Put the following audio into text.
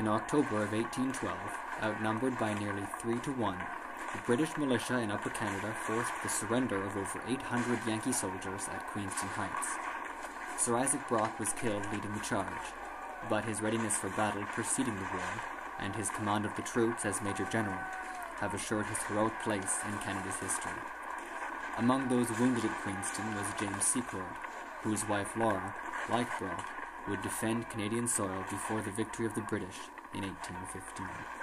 In October of 1812, outnumbered by nearly three to one, the British militia in Upper Canada forced the surrender of over 800 Yankee soldiers at Queenston Heights. Sir Isaac Brock was killed leading the charge, but his readiness for battle preceding the war, and his command of the troops as Major General, have assured his heroic place in Canada's history. Among those wounded at Queenston was James Secord, whose wife Laura, like Brock, would defend Canadian soil before the victory of the British in 1815.